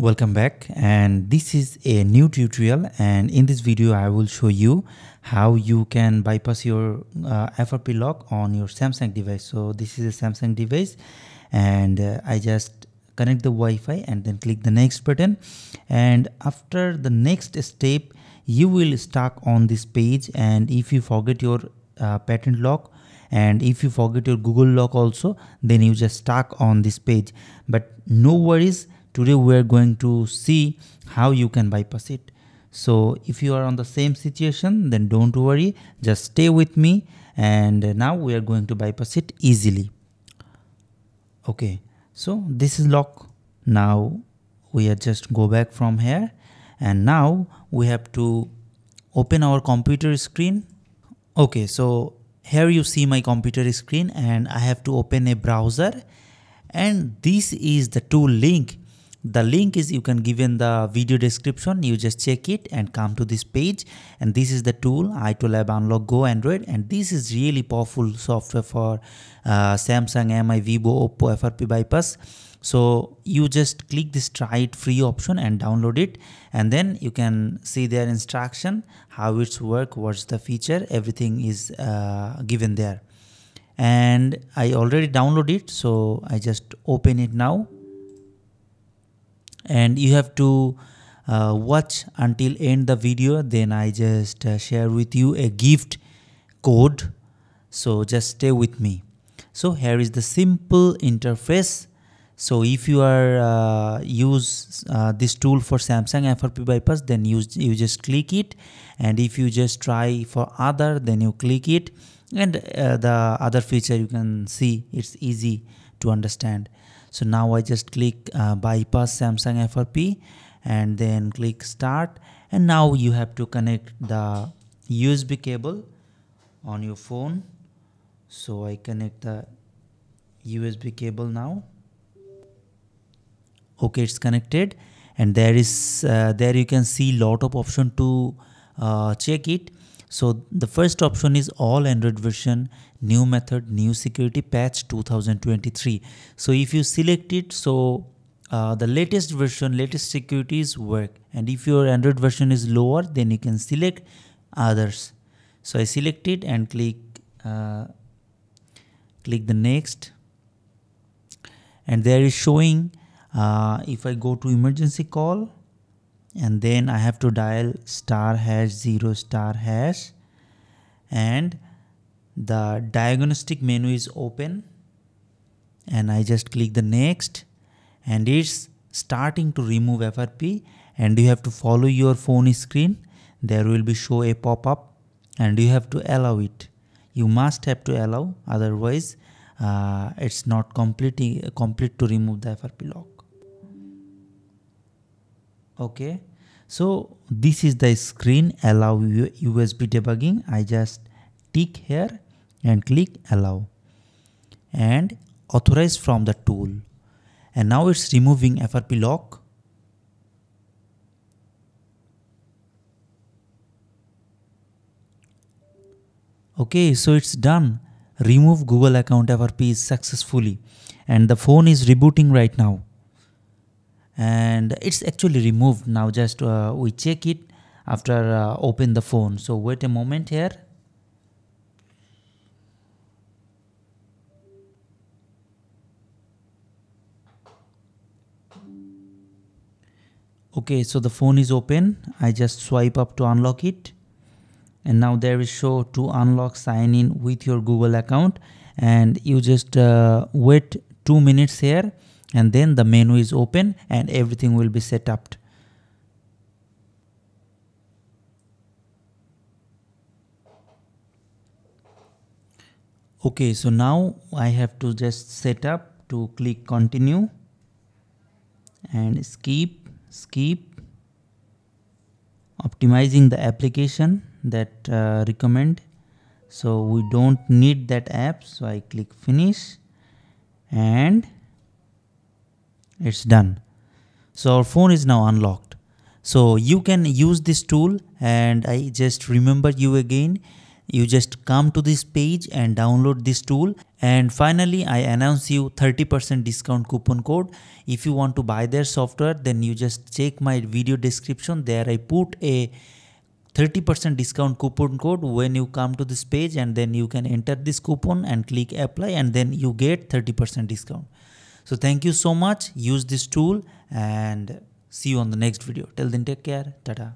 Welcome back and this is a new tutorial and in this video I will show you how you can bypass your uh, FRP lock on your Samsung device. So this is a Samsung device and uh, I just connect the Wi-Fi and then click the next button and after the next step you will stuck on this page and if you forget your uh, patent lock and if you forget your Google lock also then you just stuck on this page but no worries today we are going to see how you can bypass it. So if you are on the same situation then don't worry. Just stay with me. And now we are going to bypass it easily. Okay. So this is lock. Now we are just go back from here. And now we have to open our computer screen. Okay. So here you see my computer screen. And I have to open a browser. And this is the tool link the link is you can give in the video description. You just check it and come to this page. And this is the tool i2lab unlock go android. And this is really powerful software for uh, samsung mi vivo oppo frp bypass. So you just click this try it free option and download it. And then you can see their instruction how it's work what's the feature everything is uh, given there. And i already download it so i just open it now and you have to uh, watch until end the video. Then I just uh, share with you a gift code. So just stay with me. So here is the simple interface. So if you are uh, use uh, this tool for Samsung FRP bypass then you, you just click it. And if you just try for other then you click it. And uh, the other feature you can see it's easy to understand so now I just click uh, bypass Samsung FRP and then click start. And now you have to connect the USB cable on your phone. So I connect the USB cable now. Okay it's connected. And there is uh, there you can see lot of option to uh, check it so the first option is all Android version, new method, new security patch 2023. So if you select it, so uh, the latest version, latest securities work. And if your Android version is lower, then you can select others. So I select it and click, uh, click the next. And there is showing, uh, if I go to emergency call, and then I have to dial star hash 0 star hash. And the diagnostic menu is open. And I just click the next. And it's starting to remove FRP and you have to follow your phone screen. There will be show a pop-up. And you have to allow it. You must have to allow. Otherwise uh, it's not complete complete to remove the FRP lock. Okay so this is the screen. Allow USB debugging. I just tick here and click allow. And authorize from the tool. And now it's removing FRP lock. Okay so it's done. Remove Google account FRP is successfully. And the phone is rebooting right now and it's actually removed. Now just uh, we check it after uh, open the phone. So wait a moment here. Okay so the phone is open. I just swipe up to unlock it. And now there is show to unlock sign in with your google account. And you just uh, wait two minutes here and then the menu is open and everything will be set up. Okay so now I have to just set up to click continue and skip skip. Optimizing the application that uh, recommend. So we don't need that app so I click finish and it's done. So our phone is now unlocked. So you can use this tool and i just remember you again. You just come to this page and download this tool. And finally i announce you 30% discount coupon code. If you want to buy their software then you just check my video description. There i put a 30% discount coupon code when you come to this page and then you can enter this coupon and click apply and then you get 30% discount so thank you so much. Use this tool and see you on the next video. Till then take care. Tata